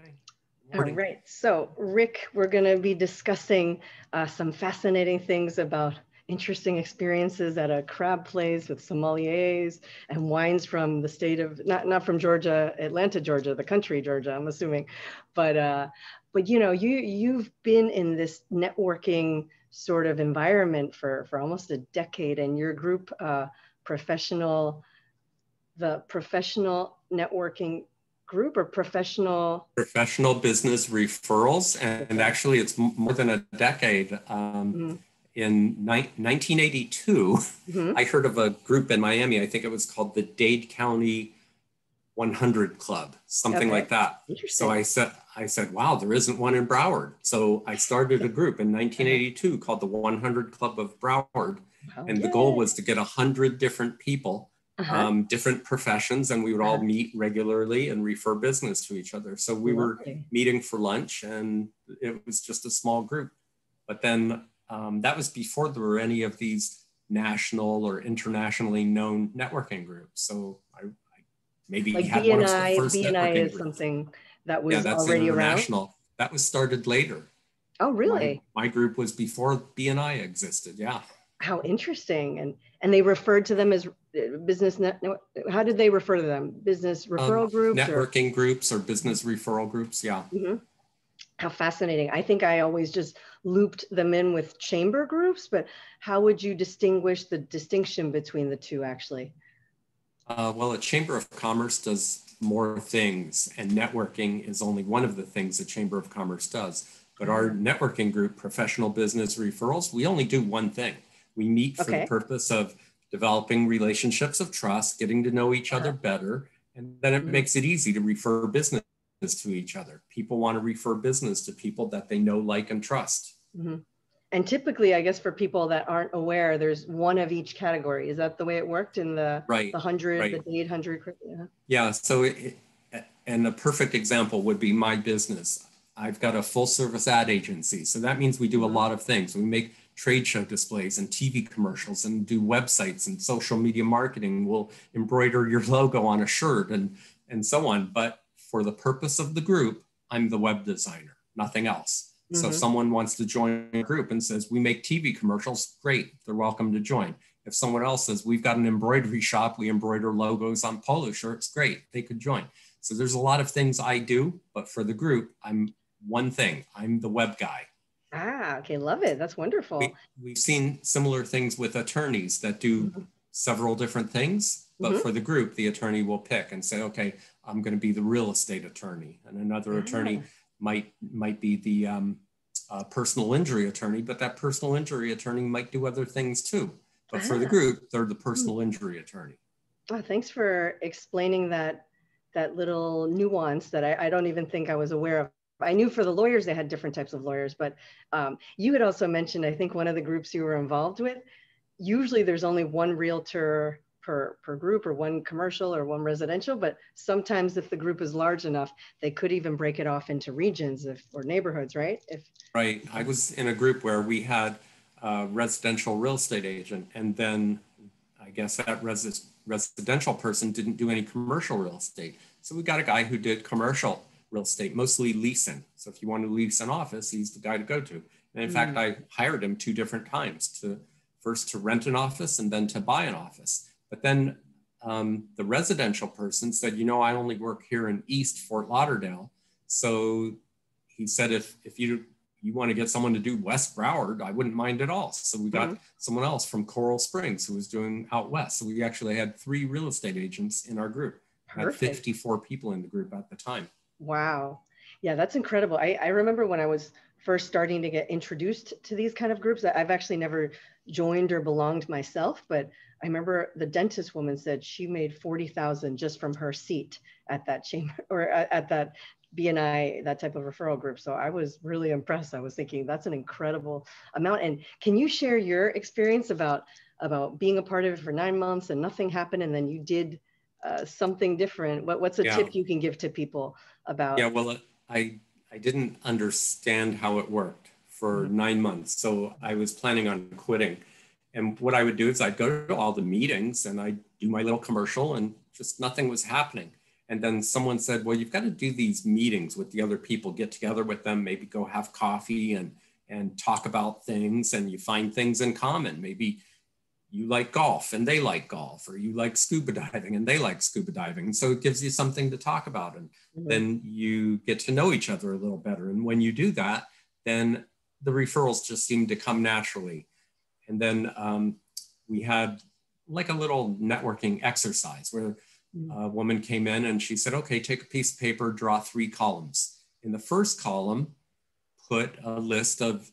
Okay. All right. So, Rick, we're going to be discussing uh, some fascinating things about interesting experiences at a crab place with sommeliers and wines from the state of not not from Georgia, Atlanta, Georgia, the country Georgia, I'm assuming, but uh, but you know you you've been in this networking sort of environment for for almost a decade, and your group uh, professional, the professional networking group or professional professional business referrals and, actually it's more than a decade um, mm-hmm in ni- 1982, mm-hmm. I heard of a group in Miami. I think it was called the Dade County 100 Club, something okay. like that. So I said, I said, wow, there isn't one in Broward. So I started a group in 1982 called the 100 Club of Broward. Oh, and the goal was to get 100 different people, uh-huh. um, different professions, and we would all uh-huh. meet regularly and refer business to each other. So we Lovely. were meeting for lunch, and it was just a small group. But then um, that was before there were any of these national or internationally known networking groups. So I, I maybe like had BNI, one of the first BNI is groups. something that was yeah, that's already international. around. That was started later. Oh, really? My, my group was before BNI existed. Yeah. How interesting. And and they referred to them as business net. How did they refer to them? Business referral um, groups, networking or? groups, or business referral groups. Yeah. Mm-hmm how fascinating. I think I always just looped them in with chamber groups, but how would you distinguish the distinction between the two actually? Uh, well, a chamber of commerce does more things, and networking is only one of the things a chamber of commerce does. But our mm-hmm. networking group, professional business referrals, we only do one thing. We meet for okay. the purpose of developing relationships of trust, getting to know each other better, and then it mm-hmm. makes it easy to refer business to each other. People want to refer business to people that they know, like, and trust. Mm-hmm. And typically, I guess for people that aren't aware, there's one of each category. Is that the way it worked in the right, the hundred, right. the eight hundred? Yeah. Yeah. So, it, and a perfect example would be my business. I've got a full service ad agency, so that means we do a mm-hmm. lot of things. We make trade show displays and TV commercials and do websites and social media marketing. We'll embroider your logo on a shirt and and so on. But for the purpose of the group, I'm the web designer, nothing else. Mm-hmm. So if someone wants to join a group and says, we make TV commercials, great, they're welcome to join. If someone else says, we've got an embroidery shop, we embroider logos on polo shirts, great, they could join. So there's a lot of things I do, but for the group, I'm one thing, I'm the web guy. Ah, okay, love it. That's wonderful. We, have seen similar things with attorneys that do mm-hmm. several different things, but mm-hmm. for the group, the attorney will pick and say, okay, I'm going to be the real estate attorney, and another attorney might might be the um, uh, personal injury attorney, but that personal injury attorney might do other things too. But for the ah. group, they're the personal hmm. injury attorney. Oh, thanks for explaining that that little nuance that I, I, don't even think I was aware of. I knew for the lawyers they had different types of lawyers, but um, you had also mentioned I think one of the groups you were involved with. Usually, there's only one realtor per, per group or one commercial or one residential, but sometimes if the group is large enough, they could even break it off into regions if, or neighborhoods, right? If Right. I was in a group where we had a residential real estate agent and then I guess that res- residential person didn't do any commercial real estate. So we got a guy who did commercial real estate, mostly leasing. So if you want to lease an office, he's the guy to go to. And in mm. fact, I hired him two different times to first to rent an office and then to buy an office. But then um, the residential person said, you know, I only work here in East Fort Lauderdale. So he said, if, if you, you want to get someone to do West Broward, I wouldn't mind at all. So we got mm-hmm. someone else from Coral Springs who was doing out West. So we actually had three real estate agents in our group. Perfect. Had 54 people in the group at the time. Wow. Yeah, that's incredible. I, I remember when I was first starting to get introduced to these kind of groups, I've actually never joined or belonged myself, but I remember the dentist woman said she made 40,000 just from her seat at that chamber or at that BNI, that type of referral group. So I was really impressed. I was thinking that's an incredible amount. And can you share your experience about about being a part of it for nine months and nothing happened, and then you did uh, something different? What, what's a yeah. tip you can give to people about? Yeah, well, I I didn't understand how it worked for mm-hmm. nine months, so I was planning on quitting and what I would do is I'd go to all the meetings and I'd do my little commercial and just nothing was happening. And then someone said, well, you've got to do these meetings with the other people, get together with them, maybe go have coffee and, and talk about things and you find things in common. Maybe you like golf and they like golf, or you like scuba diving and they like scuba diving. And so it gives you something to talk about. And mm-hmm. then you get to know each other a little better. And when you do that, then the referrals just seem to come naturally. And then um, we had like a little networking exercise where mm-hmm. a woman came in and she said, okay, take a piece of paper, draw three columns. In the first column, put a list of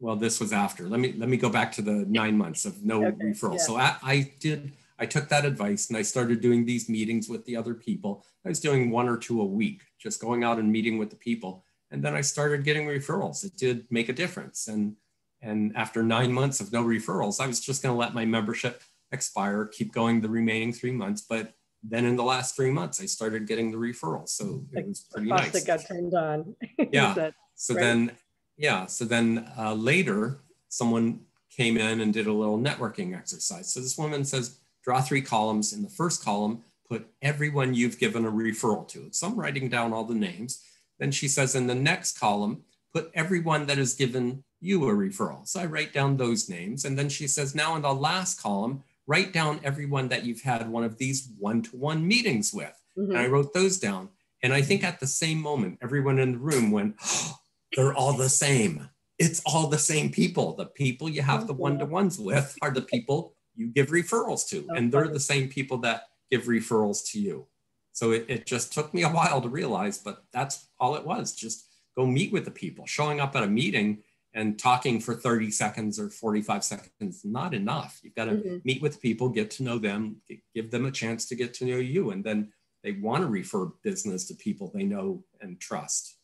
well, this was after. Let me let me go back to the nine months of no okay, referral. Yeah. So I, I did. I took that advice and I started doing these meetings with the other people. I was doing one or two a week, just going out and meeting with the people. And then I started getting referrals. It did make a difference. And and after nine months of no referrals, I was just going to let my membership expire, keep going the remaining three months. But then in the last three months, I started getting the referrals. So it was pretty the nice. That got turned on. yeah. so right? then yeah, so then uh, later, someone came in and did a little networking exercise. So this woman says, draw three columns. In the first column, put everyone you've given a referral to. So I'm writing down all the names. Then she says, in the next column, put everyone that has given you a referral. So I write down those names. And then she says, now in the last column, write down everyone that you've had one of these one to one meetings with. Mm-hmm. And I wrote those down. And I think at the same moment, everyone in the room went, oh, they're all the same. It's all the same people. The people you have the one to ones with are the people you give referrals to, and they're the same people that give referrals to you. So it, it just took me a while to realize, but that's all it was. Just go meet with the people. Showing up at a meeting and talking for 30 seconds or 45 seconds not enough. You've got to mm-hmm. meet with people, get to know them, give them a chance to get to know you, and then they want to refer business to people they know and trust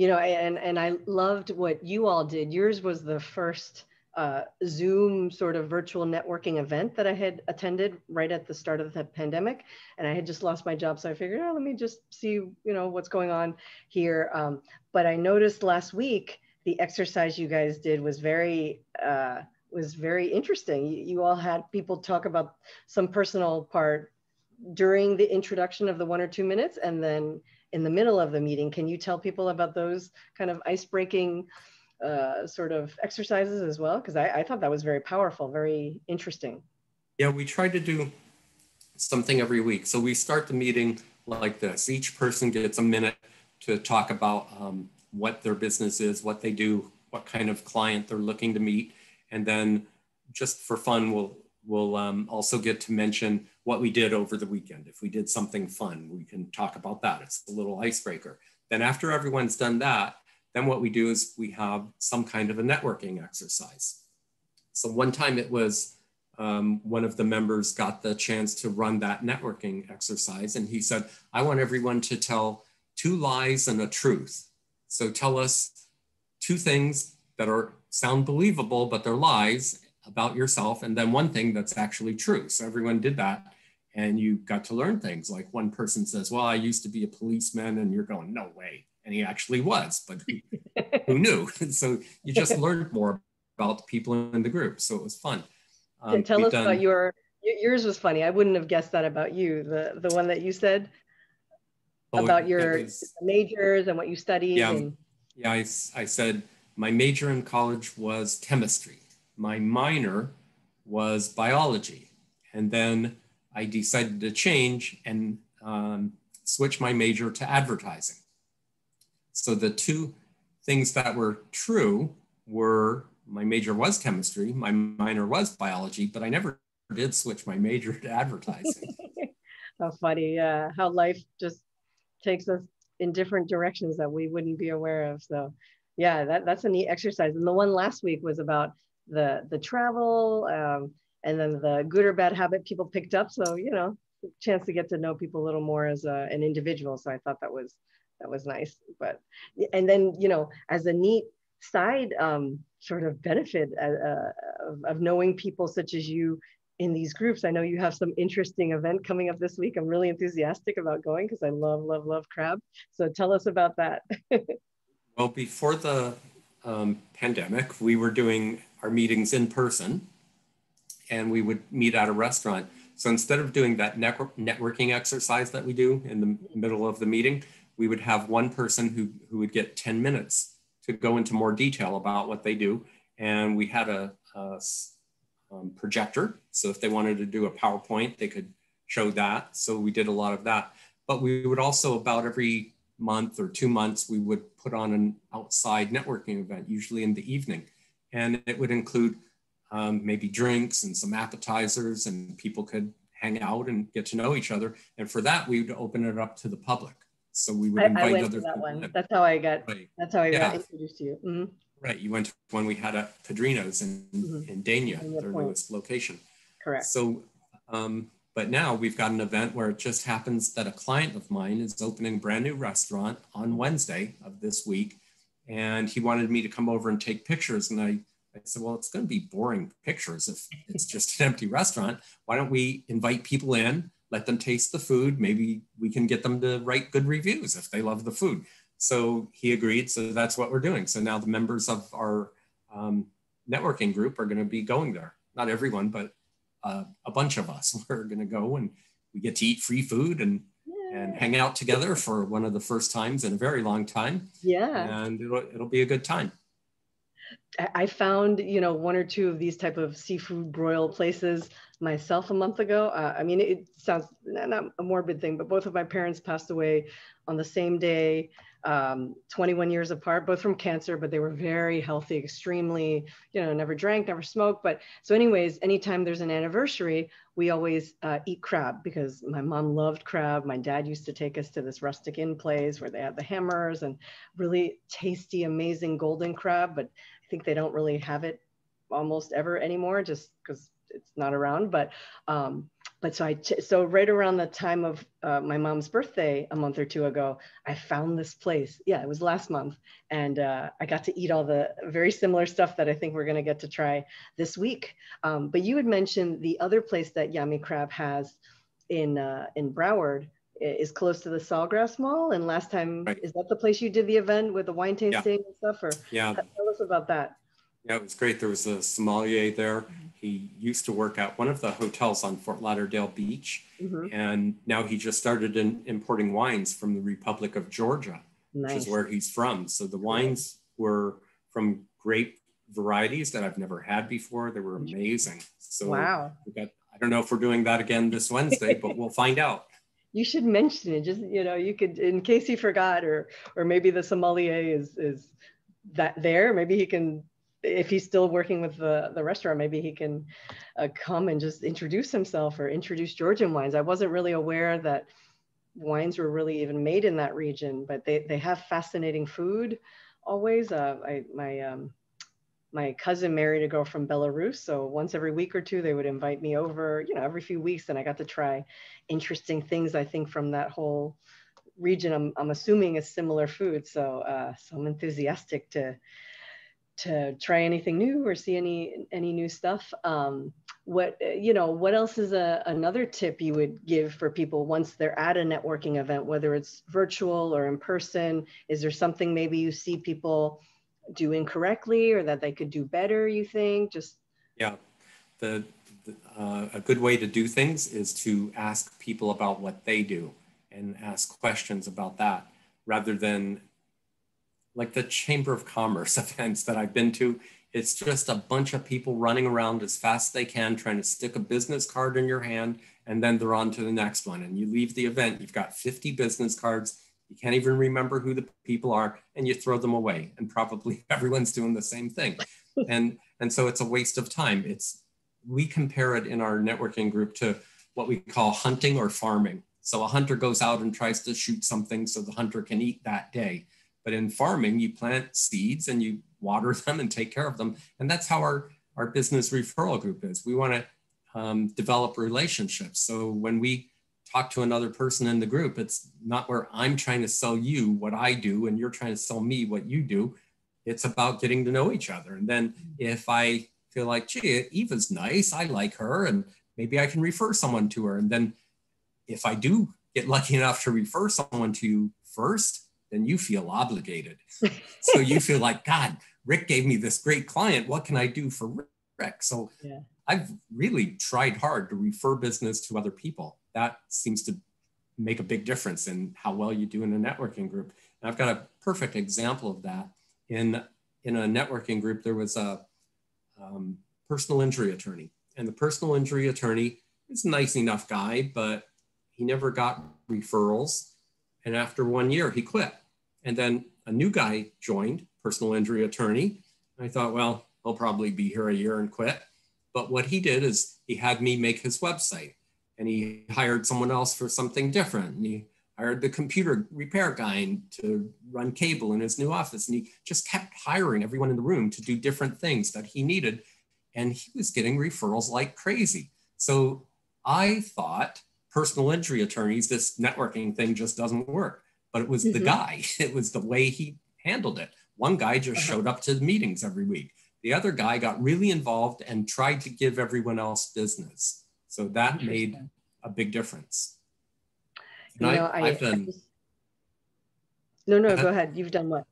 you know and and i loved what you all did. Yours was the first uh, zoom sort of virtual networking event that i had attended right at the start of the pandemic and i had just lost my job so i figured oh let me just see you know what's going on here. Um, but i noticed last week the exercise you guys did was very uh, was very interesting. You, you all had people talk about some personal part during the introduction of the one or two minutes and then in the middle of the meeting. Can you tell people about those kind of ice breaking uh, sort of exercises as well? Because I, I thought that was very powerful, very interesting. Yeah, we try to do something every week. So we start the meeting like this. Each person gets a minute to talk about um, what their business is, what they do, what kind of client they're looking to meet. And then just for fun, we'll, we'll um, also get to mention what we did over the weekend. If we did something fun, we can talk about that. It's a little icebreaker. Then after everyone's done that, then what we do is we have some kind of a networking exercise. So one time it was um, one of the members got the chance to run that networking exercise and he said, I want everyone to tell two lies and a truth. So tell us two things that are sound believable, but they're lies about yourself and then one thing that's actually true. So everyone did that and you got to learn things like one person says, well, I used to be a policeman and you're going, no way. And he actually was, but who, knew? so you just learned more about people in the group. So it was fun. Um, and tell us done, about your, yours was funny. I wouldn't have guessed that about you. The, the one that you said oh, about your was, majors and what you studied. Yeah, and... yeah I, I said my major in college was chemistry my minor was biology. And then I decided to change and um, switch my major to advertising. So the two things that were true were my major was chemistry, my minor was biology, but I never did switch my major to advertising. how funny, how life just takes us in different directions that we wouldn't be aware of. So, yeah, that, that's a neat exercise. And the one last week was about the the travel um, and then the good or bad habit people picked up. So you know chance to get to know people a little more as a, an individual. So i thought that was that was nice. But and then you know as a neat side um, sort of benefit uh, uh, of, of knowing people such as you in these groups. I know you have some interesting event coming up this week. I'm really enthusiastic about going because i love love love crab. So tell us about that. Well before the um, pandemic we were doing our meetings in person and we would meet at a restaurant. So instead of doing that network, networking exercise that we do in the middle of the meeting, we would have one person who, who would get 10 minutes to go into more detail about what they do. And we had a, a um, projector. So if they wanted to do a PowerPoint, they could show that. So we did a lot of that. But we would also, about every month or two months, we would put on an outside networking event, usually in the evening. And it would include um, maybe drinks and some appetizers, and people could hang out and get to know each other. And for that, we would open it up to the public. So we would invite I, I went other to that one. That's how I got. Right. That's how I yeah. got introduced to you. Mm-hmm. Right. You went to when we had a Padrinos in mm-hmm. in Dania, their newest location. Correct. So, um, but now we've got an event where it just happens that a client of mine is opening a brand new restaurant on Wednesday of this week, and he wanted me to come over and take pictures, and I I said, well, it's going to be boring pictures if it's just an empty restaurant. Why don't we invite people in, let them taste the food? Maybe we can get them to write good reviews if they love the food. So he agreed. So that's what we're doing. So now the members of our um, networking group are going to be going there. Not everyone, but uh, a bunch of us. We're going to go and we get to eat free food and and hang out together for one of the first times in a very long time. Yeah. And it'll, it'll be a good time. I found, you know, one or two of these type of seafood broil places myself a month ago. Uh, I mean, it sounds not a morbid thing, but both of my parents passed away on the same day, um, 21 years apart, both from cancer, but they were very healthy, extremely, you know, never drank, never smoked. But so, anyways, anytime there's an anniversary, we always uh, eat crab because my mom loved crab. My dad used to take us to this rustic inn place where they had the hammers and really tasty, amazing golden crab. But think they don't really have it almost ever anymore just because it's not around but um but so i so right around the time of uh, my mom's birthday a month or two ago i found this place. Yeah it was last month and uh, i got to eat all the very similar stuff that i think we're going to get to try this week. Um, but you had mentioned the other place that yummy crab has in uh, in broward is close to the Sawgrass Mall. And last time, right. is that the place you did the event with the wine tasting yeah. and stuff? Or yeah, tell us about that. Yeah, it was great. There was a sommelier there. Mm-hmm. He used to work at one of the hotels on Fort Lauderdale Beach, mm-hmm. and now he just started in, importing wines from the Republic of Georgia, nice. which is where he's from. So the wines were from great varieties that I've never had before. They were amazing. So wow. we got. I don't know if we're doing that again this Wednesday, but we'll find out you should mention it just you know you could in case he forgot or or maybe the sommelier is is that there maybe he can if he's still working with the, the restaurant maybe he can uh, come and just introduce himself or introduce georgian wines. I wasn't really aware that wines were really even made in that region but they, they have fascinating food always. Uh, I, my um, my cousin married a girl from Belarus. So once every week or two, they would invite me over, you know, every few weeks. And I got to try interesting things, I think, from that whole region. I'm, I'm assuming is similar food. So, uh, so I'm enthusiastic to, to try anything new or see any, any new stuff. Um, what, you know, what else is a, another tip you would give for people once they're at a networking event, whether it's virtual or in person? Is there something maybe you see people do incorrectly or that they could do better you think? Just yeah. The, the uh, a good way to do things is to ask people about what they do and ask questions about that rather than like the chamber of commerce events that i've been to it's just a bunch of people running around as fast as they can trying to stick a business card in your hand and then they're on to the next one. And you leave the event you've got 50 business cards you can't even remember who the people are, and you throw them away. And probably everyone's doing the same thing. and, and so it's a waste of time. It's we compare it in our networking group to what we call hunting or farming. So a hunter goes out and tries to shoot something so the hunter can eat that day. But in farming, you plant seeds and you water them and take care of them. And that's how our, our business referral group is. We want to um, develop relationships. So when we talk to another person in the group. It's not where I'm trying to sell you what I do and you're trying to sell me what you do. It's about getting to know each other. And then mm-hmm. if I feel like, gee, Eva's nice, I like her, and maybe I can refer someone to her. And then if I do get lucky enough to refer someone to you first, then you feel obligated. so you feel like, God, Rick gave me this great client. What can I do for Rick? So yeah. I've really tried hard to refer business to other people. That seems to make a big difference in how well you do in a networking group. And I've got a perfect example of that. In, in a networking group, there was a um, personal injury attorney. And the personal injury attorney is a nice enough guy, but he never got referrals. And after one year, he quit. And then a new guy joined, personal injury attorney. I thought, well, he'll probably be here a year and quit. But what he did is he had me make his website and he hired someone else for something different. And he hired the computer repair guy to run cable in his new office. And he just kept hiring everyone in the room to do different things that he needed. And he was getting referrals like crazy. So I thought personal injury attorneys, this networking thing just doesn't work. But it was mm-hmm. the guy, it was the way he handled it. One guy just uh-huh. showed up to the meetings every week. The other guy got really involved and tried to give everyone else business. So that made a big difference. You know, I, have done. I just, no, no, go ahead. You've done what?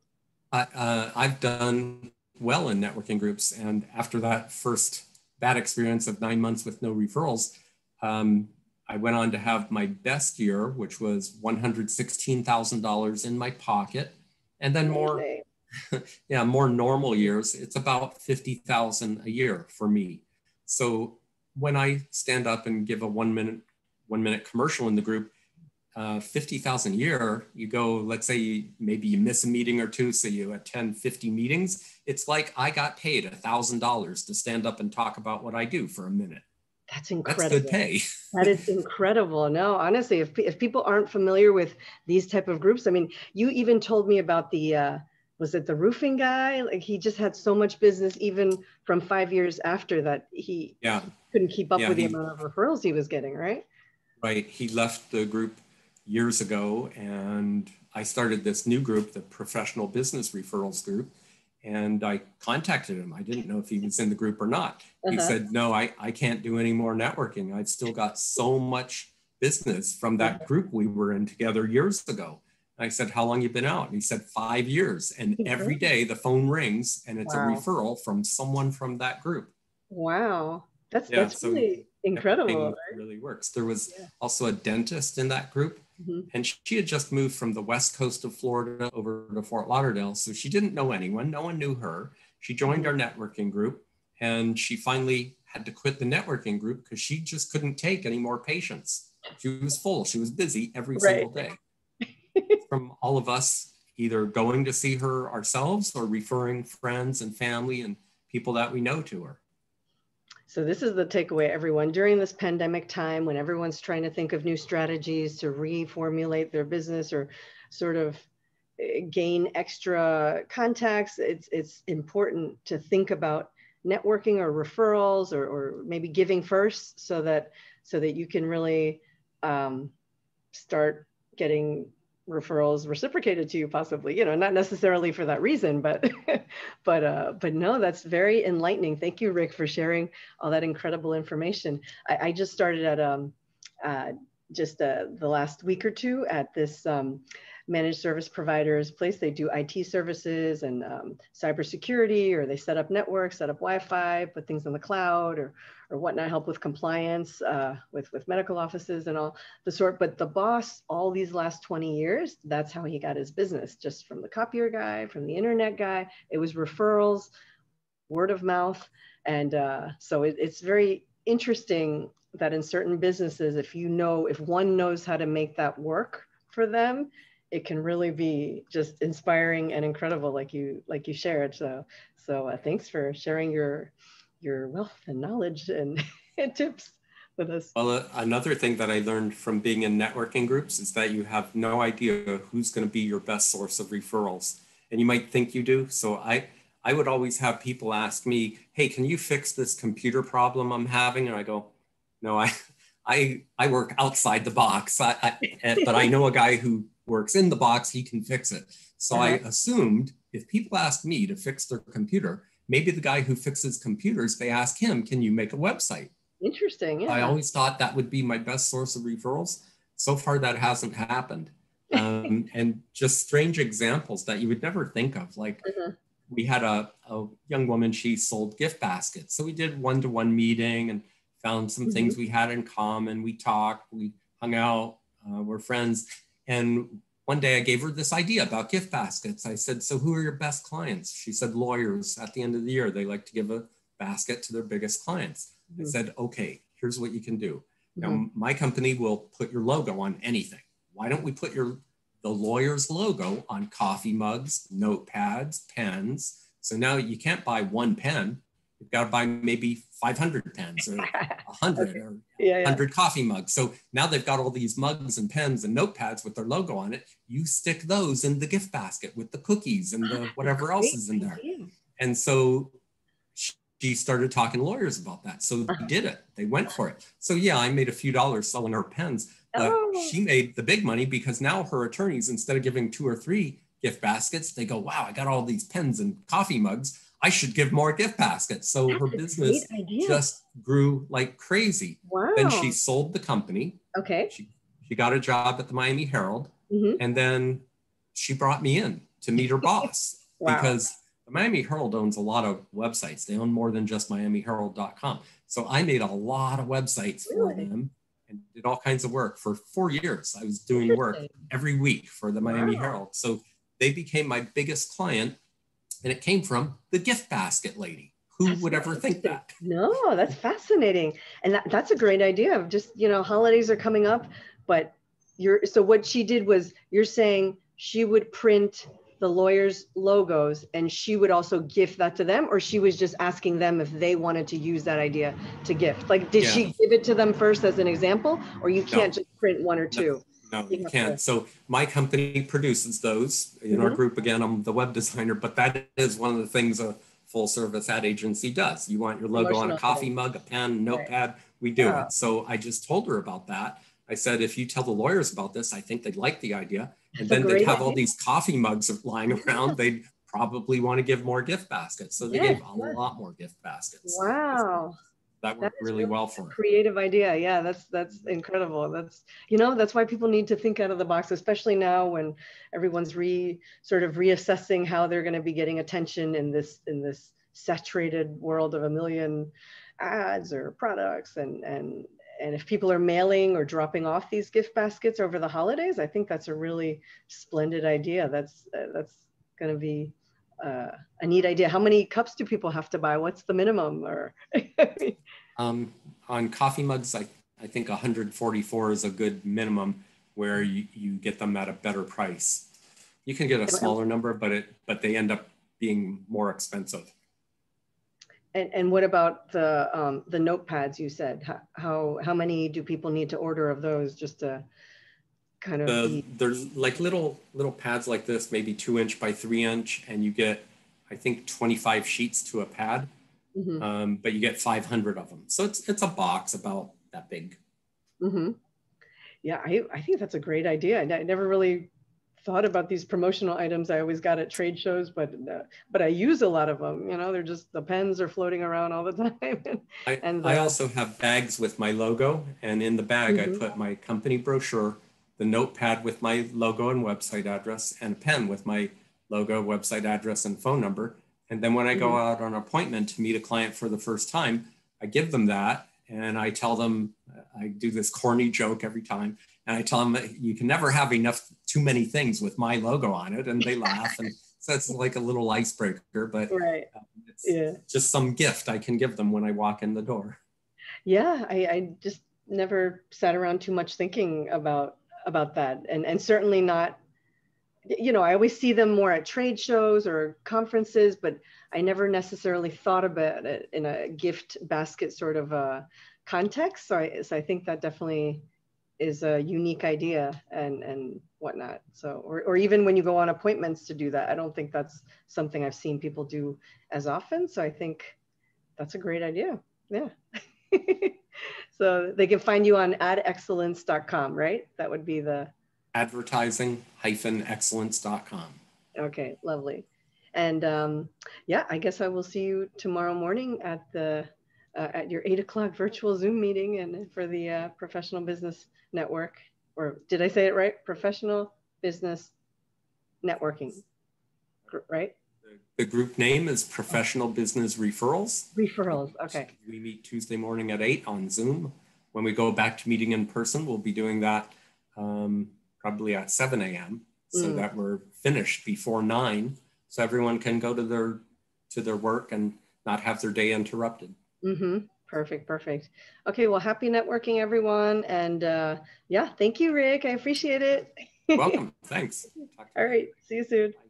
I, uh, I've done well in networking groups. And after that first bad experience of nine months with no referrals, um, I went on to have my best year, which was $116,000 in my pocket. And then more, yeah, more normal years, it's about 50,000 a year for me. So when I stand up and give a one minute, one minute commercial in the group, uh, 50,000 a year, you go, let's say you, maybe you miss a meeting or two, so you attend 50 meetings. It's like I got paid $1,000 to stand up and talk about what I do for a minute. That's incredible. That's good pay. that is incredible. No, honestly, if, if people aren't familiar with these type of groups, I mean, you even told me about the, uh, was it the roofing guy? Like he just had so much business even from five years after that he yeah. couldn't keep up yeah, with the amount of referrals he was getting, right? Right. He left the group years ago, and I started this new group, the Professional Business Referrals Group. And I contacted him. I didn't know if he was in the group or not. Uh-huh. He said, No, I, I can't do any more networking. I've still got so much business from that uh-huh. group we were in together years ago. I said, How long you been out? And he said, Five years. And every day the phone rings and it's wow. a referral from someone from that group. Wow. That's yeah, that's so really incredible. Right? Really works. There was yeah. also a dentist in that group Mm-hmm. And she had just moved from the west coast of Florida over to Fort Lauderdale. So she didn't know anyone, no one knew her. She joined our networking group and she finally had to quit the networking group because she just couldn't take any more patients. She was full, she was busy every right. single day. From all of us either going to see her ourselves or referring friends and family and people that we know to her. So this is the takeaway, everyone. During this pandemic time, when everyone's trying to think of new strategies to reformulate their business or sort of eh, gain extra contacts, it's it's important to think about networking or referrals or, or maybe giving first, so that so that you can really um, start getting referrals reciprocated to you possibly you know not necessarily for that reason but but uh but no that's very enlightening. Thank you rick for sharing all that incredible information. I, I just started at um uh just uh, the last week or two at this um managed service providers place. They do IT services and um, cybersecurity, or they set up networks, set up Wi-Fi, put things in the cloud, or or whatnot, help with compliance uh, with with medical offices and all the sort. But the boss, all these last 20 years, that's how he got his business, just from the copier guy, from the internet guy. It was referrals, word of mouth, and uh, so it, it's very interesting that in certain businesses, if you know, if one knows how to make that work for them, it can really be just inspiring and incredible like you like you shared. So so uh, thanks for sharing your your wealth and knowledge and, and tips with us. Well uh, another thing that i learned from being in networking groups is that you have no idea who's going to be your best source of referrals. And you might think you do. So i i would always have people ask me hey can you fix this computer problem i'm having? And i go no i I, I work outside the box, I, I, but I know a guy who works in the box, he can fix it. So uh-huh. I assumed if people ask me to fix their computer, maybe the guy who fixes computers, they ask him, can you make a website? Interesting. Yeah. I always thought that would be my best source of referrals. So far, that hasn't happened. Um, and just strange examples that you would never think of. Like, uh-huh. we had a, a young woman, she sold gift baskets. So we did one to one meeting and found some mm-hmm. things we had in common. We talked, we hung out, uh, we're friends. And one day I gave her this idea about gift baskets. I said, So who are your best clients? She said, Lawyers. At the end of the year, they like to give a basket to their biggest clients. Mm-hmm. I said, Okay, here's what you can do. Mm-hmm. Now, my company will put your logo on anything. Why don't we put your the lawyer's logo on coffee mugs, notepads, pens? So now you can't buy one pen. You've got to buy maybe 500 pens or 100 okay. or yeah, 100 yeah. coffee mugs. So now they've got all these mugs and pens and notepads with their logo on it. You stick those in the gift basket with the cookies and the whatever else is in there. And so she started talking to lawyers about that. So they uh-huh. did it. They went for it. So yeah, I made a few dollars selling her pens, but oh. she made the big money because now her attorneys, instead of giving two or three gift baskets, they go, wow, I got all these pens and coffee mugs. I should give more gift baskets. So That's her business just grew like crazy. Wow. Then she sold the company. Okay. She, she got a job at the Miami Herald. Mm-hmm. And then she brought me in to meet her boss wow. because the Miami Herald owns a lot of websites. They own more than just miamiherald.com. So I made a lot of websites really? for them and did all kinds of work for four years. I was doing work every week for the Miami wow. Herald. So they became my biggest client. And it came from the gift basket lady. Who that's would ever think that? No, that's fascinating. And that, that's a great idea of just, you know, holidays are coming up, but you're so what she did was you're saying she would print the lawyers logos and she would also gift that to them or she was just asking them if they wanted to use that idea to gift like did yeah. she give it to them first as an example or you can't no. just print one or two no, you, can't so my company produces those in mm-hmm. our group again i'm the web designer but that is one of the things a full service ad agency does you want your logo Emotional on a coffee thing. mug a pen notepad right. we do yeah. it so i just told her about that i said if you tell the lawyers about this i think they'd like the idea and then they'd have idea. all these coffee mugs lying around. They'd probably want to give more gift baskets. So they yeah, gave a lot more gift baskets. Wow. That worked really, really well for me. Creative idea. Yeah, that's that's incredible. That's you know, that's why people need to think out of the box, especially now when everyone's re sort of reassessing how they're going to be getting attention in this in this saturated world of a million ads or products and and and if people are mailing or dropping off these gift baskets over the holidays, I think that's a really splendid idea. That's uh, that's going to be uh, a neat idea. How many cups do people have to buy? What's the minimum? Or um, on coffee mugs, I, I think 144 is a good minimum where you, you get them at a better price. You can get a smaller number, but it but they end up being more expensive. And, and what about the um, the notepads you said? How, how, how many do people need to order of those just to kind of? Uh, there's like little little pads like this, maybe two inch by three inch, and you get I think 25 sheets to a pad, mm-hmm. um, but you get 500 of them. So it's it's a box about that big. Mm-hmm. Yeah, I, I think that's a great idea. I never really thought about these promotional items I always got at trade shows, but uh, but I use a lot of them. You know, they're just the pens are floating around all the time. I, and I also have bags with my logo, and in the bag mm-hmm. I put my company brochure, the notepad with my logo and website address, and a pen with my logo, website address, and phone number. And then when I go mm-hmm. out on an appointment to meet a client for the first time, I give them that and I tell them, I do this corny joke every time and I tell them you can never have enough too many things with my logo on it, and they laugh, and so it's like a little icebreaker. But right, um, it's yeah. just some gift I can give them when I walk in the door. Yeah, I, I just never sat around too much thinking about about that, and and certainly not. You know, I always see them more at trade shows or conferences, but I never necessarily thought about it in a gift basket sort of a context. So I, so I think that definitely is a unique idea and and whatnot. So or, or even when you go on appointments to do that i don't think that's something i've seen people do as often. So i think that's a great idea. Yeah. So they can find you on adexcellence.com right? That would be the advertising excellence.com okay lovely and um, yeah i guess i will see you tomorrow morning at the uh, at your eight o'clock virtual zoom meeting and for the uh, professional business network, or did I say it right? Professional business networking, right? The group name is Professional Business Referrals. Referrals, okay. We meet Tuesday morning at 8 on Zoom. When we go back to meeting in person, we'll be doing that um, probably at 7 a.m. so mm. that we're finished before 9 so everyone can go to their to their work and not have their day interrupted. Mm-hmm. Perfect, perfect. Okay, well, happy networking, everyone. And uh, yeah, thank you, Rick. I appreciate it. Welcome. Thanks. All right. See you soon. Bye.